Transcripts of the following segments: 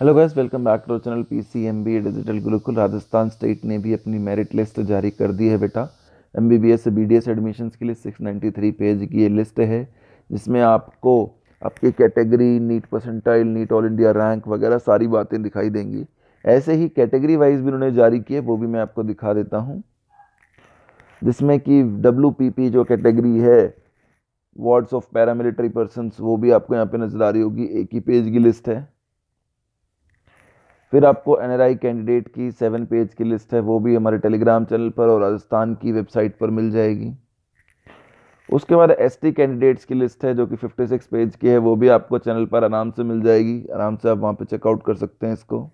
Hello guys welcome back to channel P C M B digital Gurukul Rajasthan state ने भी अपनी merit list जारी कर दी है बेटा। M B S B D S के लिए सिक्स नाइन्टी थ्री पेज की ये लिस्ट है, जिसमें आपको आपकी category NEET percentile NEET all India rank वगैरह सारी बातें दिखाई देंगी। ऐसे ही कैटेगरी वाइज भी उन्होंने जारी किए वो भी मैं आपको दिखा देता हूँ। जिसमें कि डब्ल्यू पी पी जो कैटेगरी है वार्ड्स ऑफ़ पैरामिलिट्री पर्सन वो भी आपको यहाँ पे नज़र आ रही होगी, एक ही पेज की लिस्ट है। फिर आपको एनआरआई कैंडिडेट की सेवन पेज की लिस्ट है, वो भी हमारे टेलीग्राम चैनल पर और राजस्थान की वेबसाइट पर मिल जाएगी। उसके बाद एस टी कैंडिडेट्स की लिस्ट है, जो कि 56 पेज की है, वो भी आपको चैनल पर आराम से मिल जाएगी। आराम से आप वहाँ पे चेकआउट कर सकते हैं इसको।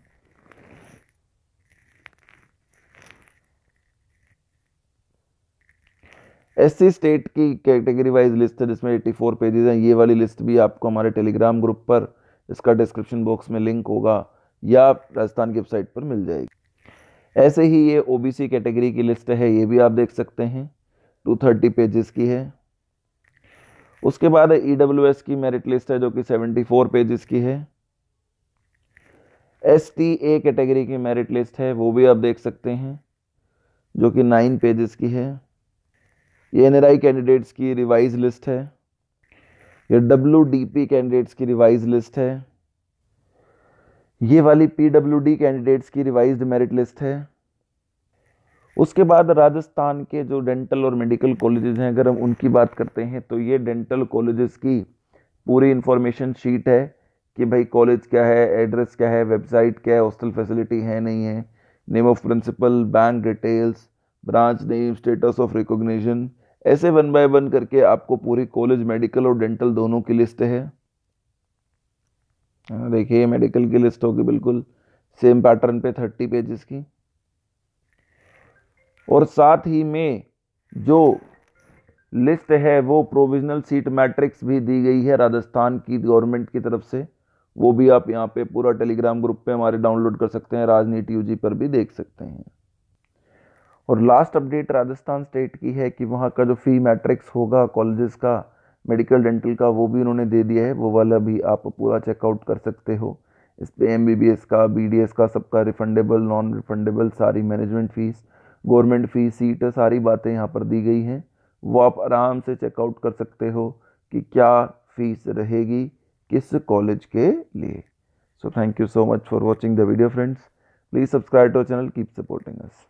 एस सी स्टेट की कैटेगरी वाइज लिस्ट है, जिसमें 84 पेजेस हैं। ये वाली लिस्ट भी आपको हमारे टेलीग्राम ग्रुप पर, इसका डिस्क्रिप्शन बॉक्स में लिंक होगा। या राजस्थान की वेबसाइट पर मिल जाएगी। ऐसे ही ये ओबीसी कैटेगरी की लिस्ट है, ये भी आप देख सकते हैं। 230 पेजेस की है। उसके बाद ई e की मेरिट लिस्ट है, जो कि 74 पेजेस की है। एस टी ए कैटेगरी की मेरिट लिस्ट है, वो भी आप देख सकते हैं, जो कि नाइन पेजेस की है। ये एन कैंडिडेट्स की रिवाइज लिस्ट है। ये डब्ल्यू कैंडिडेट्स की रिवाइज लिस्ट है। ये वाली पीडब्ल्यूडी कैंडिडेट्स की रिवाइज्ड मेरिट लिस्ट है। उसके बाद राजस्थान के जो डेंटल और मेडिकल कॉलेजेस हैं अगर हम उनकी बात करते हैं तो ये डेंटल कॉलेजेस की पूरी इंफॉर्मेशन शीट है कि भाई कॉलेज क्या है एड्रेस क्या है वेबसाइट क्या है हॉस्टल फैसिलिटी है नहीं है। Name of principal bank details branch name status of recognition ऐसे वन बाय वन करके आपको पूरी कॉलेज मेडिकल और डेंटल दोनों की लिस्ट हाँ, देखिए मेडिकल की लिस्ट होगी बिल्कुल। सेम पैटर्न पे थर्टी पेजेस की। और साथ ही में जो लिस्ट है, वो प्रोविजनल सीट मैट्रिक्स भी दी गई है राजस्थान की गवर्नमेंट की तरफ़ से। वो भी आप यहाँ पे पूरा टेलीग्राम ग्रुप पे हमारे डाउनलोड कर सकते हैं, राजनीति यूजी पर भी देख सकते हैं। और लास्ट अपडेट राजस्थान स्टेट की है कि वहाँ का जो फ़ी मैट्रिक्स होगा कॉलेजेस का मेडिकल डेंटल का वो भी उन्होंने दे दिया है, वो वाला भी आप पूरा चेकआउट कर सकते हो। इस पर एम बी बी एस का बी डी एस का सबका रिफंडेबल नॉन रिफंडेबल सारी management fees government fees seat सारी बातें यहाँ पर दी गई हैं। वो आप आराम से चेकआउट कर सकते हो कि क्या फ़ीस रहेगी किस कॉलेज के लिए। So thank you so much for watching the video friends please subscribe to channel keep supporting us